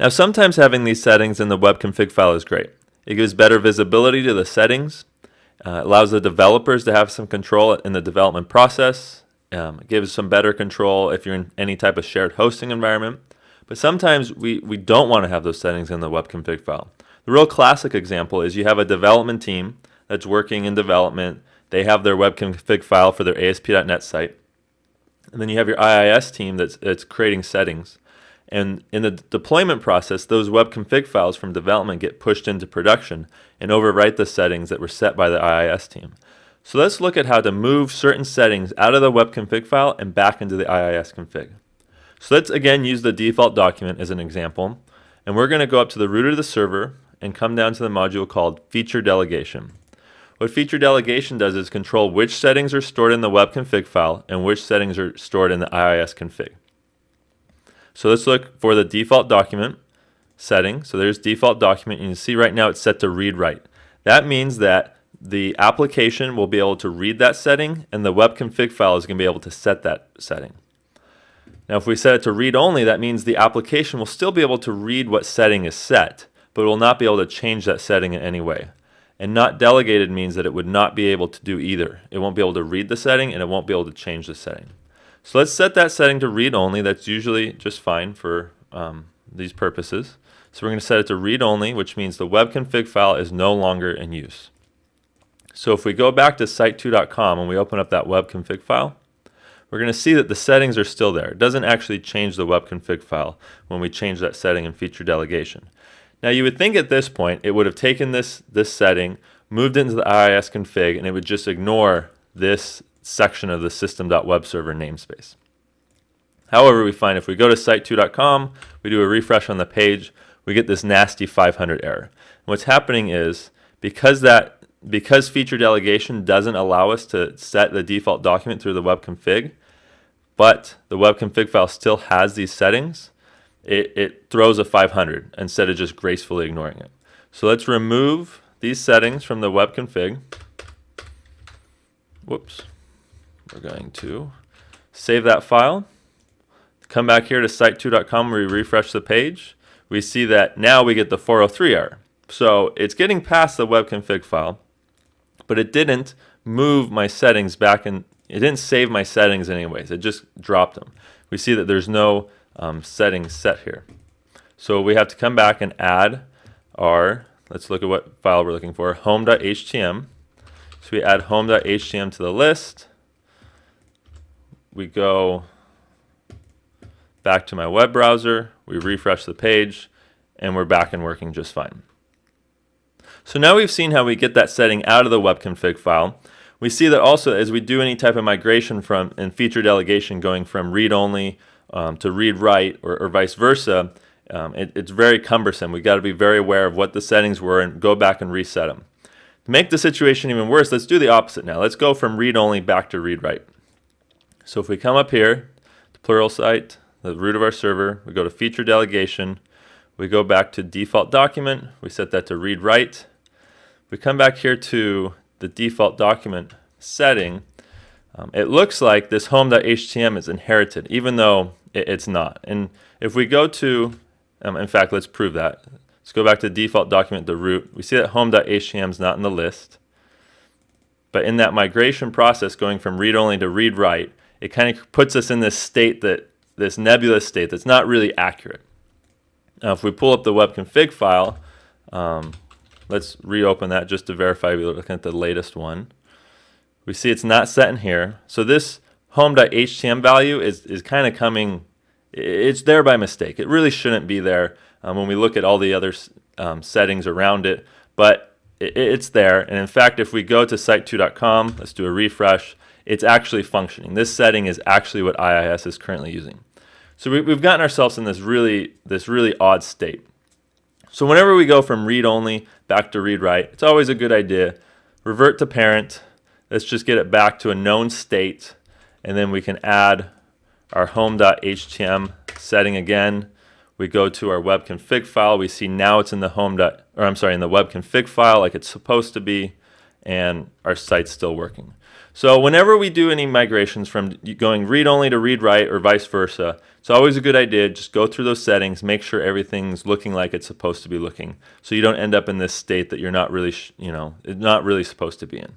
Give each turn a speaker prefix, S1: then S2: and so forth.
S1: Now, sometimes having these settings in the web config file is great. It gives better visibility to the settings, uh, allows the developers to have some control in the development process, um, gives some better control if you're in any type of shared hosting environment. But sometimes we, we don't want to have those settings in the web config file. The real classic example is you have a development team that's working in development. They have their web config file for their ASP.NET site. And then you have your IIS team that's, that's creating settings. And in the deployment process, those web config files from development get pushed into production and overwrite the settings that were set by the IIS team. So let's look at how to move certain settings out of the web config file and back into the IIS config. So let's again use the default document as an example. And we're going to go up to the root of the server and come down to the module called feature delegation. What feature delegation does is control which settings are stored in the web config file and which settings are stored in the IIS config. So let's look for the default document setting. So there's default document. You see right now it's set to read write. That means that the application will be able to read that setting and the web config file is going to be able to set that setting. Now if we set it to read only, that means the application will still be able to read what setting is set, but it will not be able to change that setting in any way. And not delegated means that it would not be able to do either. It won't be able to read the setting and it won't be able to change the setting. So let's set that setting to read only. That's usually just fine for um, these purposes. So we're going to set it to read only, which means the web config file is no longer in use. So if we go back to site2.com and we open up that web config file, we're going to see that the settings are still there. It doesn't actually change the web config file when we change that setting in feature delegation. Now you would think at this point it would have taken this, this setting, moved it into the IIS config, and it would just ignore this section of the system.webserver namespace. However, we find if we go to site2.com, we do a refresh on the page, we get this nasty 500 error. And what's happening is because that because feature delegation doesn't allow us to set the default document through the web config, but the web config file still has these settings, it, it throws a 500 instead of just gracefully ignoring it. So let's remove these settings from the web config. Whoops. We're going to save that file. Come back here to site2.com where we refresh the page. We see that now we get the 403 error. So it's getting past the web config file, but it didn't move my settings back in, it didn't save my settings anyways. It just dropped them. We see that there's no um, settings set here. So we have to come back and add our, let's look at what file we're looking for, home.htm. So we add home.htm to the list we go back to my web browser, we refresh the page, and we're back and working just fine. So now we've seen how we get that setting out of the web config file. We see that also as we do any type of migration from and feature delegation going from read-only um, to read-write or, or, vice versa, um, it, it's very cumbersome. We've got to be very aware of what the settings were and go back and reset them. To make the situation even worse, let's do the opposite now. Let's go from read-only back to read-write. So if we come up here to Pluralsight, the root of our server, we go to feature delegation, we go back to default document, we set that to read write. We come back here to the default document setting. Um, it looks like this home.htm is inherited, even though it, it's not. And if we go to, um, in fact, let's prove that. Let's go back to default document, the root. We see that home.htm is not in the list. But in that migration process, going from read-only to read-write, it kind of puts us in this state that this nebulous state that's not really accurate. Now, if we pull up the web config file, um, let's reopen that just to verify we're looking at the latest one. We see it's not set in here. So this home.htm value is, is kind of coming, it's there by mistake. It really shouldn't be there um, when we look at all the other um, settings around it, but it, it's there. And in fact, if we go to site2.com, let's do a refresh, it's actually functioning. This setting is actually what IIS is currently using. So we, have gotten ourselves in this really, this really odd state. So whenever we go from read only back to read write, it's always a good idea. Revert to parent. Let's just get it back to a known state. And then we can add our home.htm setting again. We go to our web config file. We see now it's in the home. Or I'm sorry, in the web config file like it's supposed to be, and our site's still working. So whenever we do any migrations from going read only to read write or vice versa, it's always a good idea just go through those settings, make sure everything's looking like it's supposed to be looking, so you don't end up in this state that you're not really, you know, not really supposed to be in.